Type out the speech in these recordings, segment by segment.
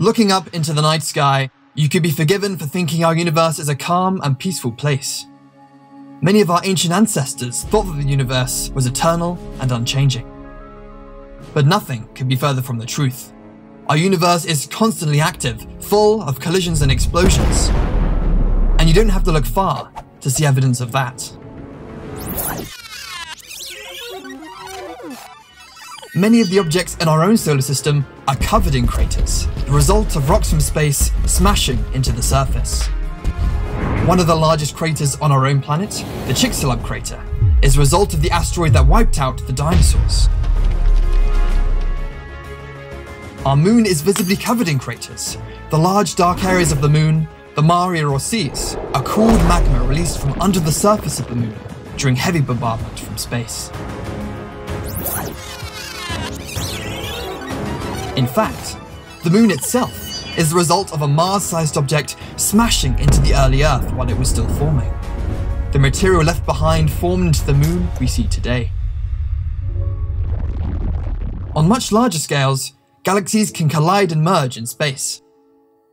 Looking up into the night sky, you could be forgiven for thinking our universe is a calm and peaceful place. Many of our ancient ancestors thought that the universe was eternal and unchanging. But nothing could be further from the truth. Our universe is constantly active, full of collisions and explosions. And you don't have to look far to see evidence of that. Many of the objects in our own solar system are covered in craters, the result of rocks from space smashing into the surface. One of the largest craters on our own planet, the Chicxulub crater, is a result of the asteroid that wiped out the dinosaurs. Our moon is visibly covered in craters. The large dark areas of the moon, the maria or seas, are cooled magma released from under the surface of the moon during heavy bombardment from space. In fact, the moon itself is the result of a Mars-sized object smashing into the early Earth while it was still forming. The material left behind formed into the moon we see today. On much larger scales, galaxies can collide and merge in space.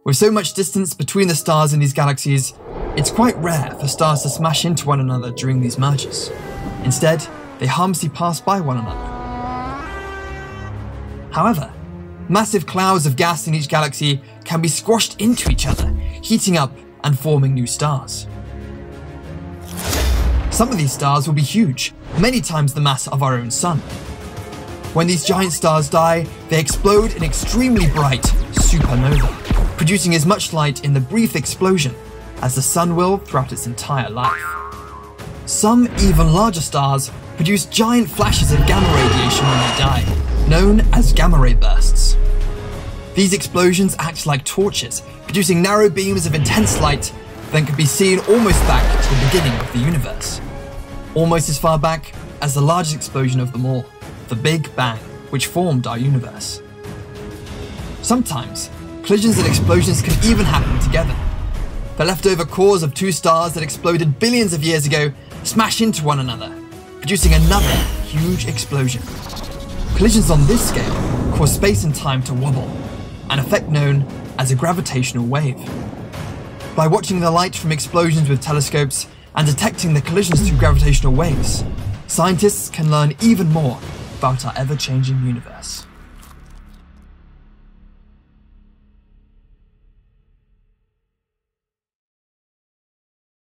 With so much distance between the stars in these galaxies, it's quite rare for stars to smash into one another during these mergers. Instead, they harmlessly pass by one another. However, Massive clouds of gas in each galaxy can be squashed into each other, heating up and forming new stars. Some of these stars will be huge, many times the mass of our own sun. When these giant stars die, they explode in extremely bright supernova, producing as much light in the brief explosion as the sun will throughout its entire life. Some even larger stars produce giant flashes of gamma radiation when they die, known as gamma ray bursts. These explosions act like torches, producing narrow beams of intense light that can be seen almost back to the beginning of the universe. Almost as far back as the largest explosion of them all, the Big Bang, which formed our universe. Sometimes, collisions and explosions can even happen together. The leftover cores of two stars that exploded billions of years ago smash into one another, producing another huge explosion. Collisions on this scale cause space and time to wobble, an effect known as a gravitational wave. By watching the light from explosions with telescopes and detecting the collisions through gravitational waves, scientists can learn even more about our ever changing universe.